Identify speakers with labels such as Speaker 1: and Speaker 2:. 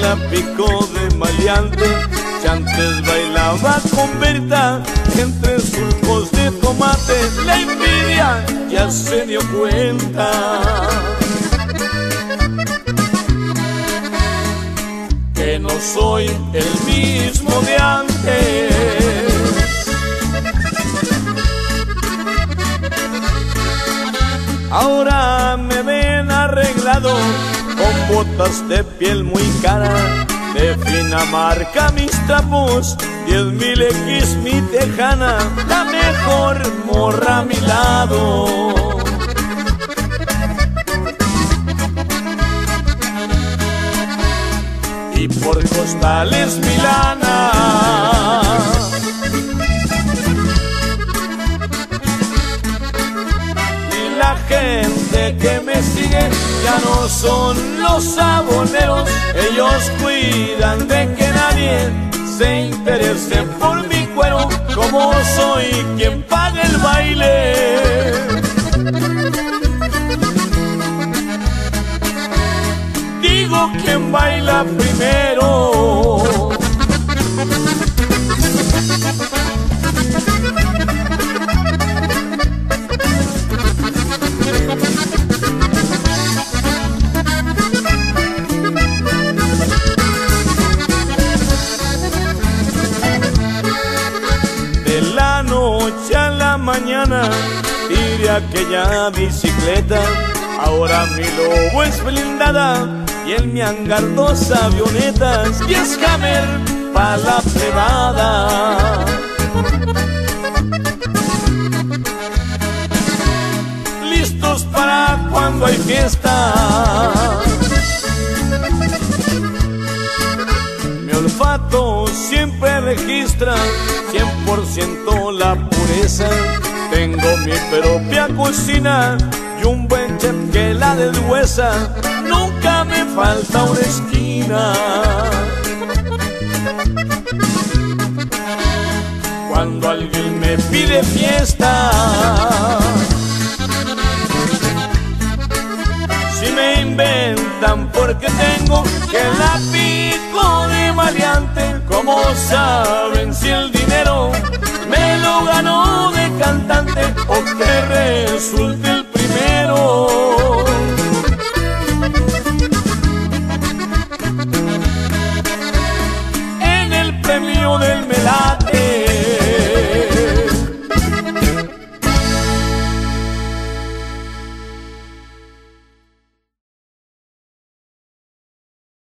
Speaker 1: la pico de maleante que antes bailaba con Berta entre surcos de tomate. La envidia ya se dio cuenta. Que no soy el mismo de antes. Ahora me ven arreglado de piel muy cara, de fina marca mis trapos, 10 mil X mi tejana, la mejor morra a mi lado. Y por costales Milana. Ya no son los aboneros, ellos cuidan de que nadie se interese por mi cuero, como soy quien paga el baile. Digo quien baila noche a la mañana tiré aquella bicicleta. Ahora mi lobo es blindada y en mi hangar dos avionetas y es Hammer pa' la privada. Listos para cuando hay fiesta. Olfato siempre registra 100% la pureza. Tengo mi propia cocina y un buen chef que la deshuesa. Nunca me falta una esquina. Cuando alguien me pide fiesta. Si me inventan porque tengo que la como saben si el dinero me lo ganó de cantante o que resulte el primero? En el premio del melate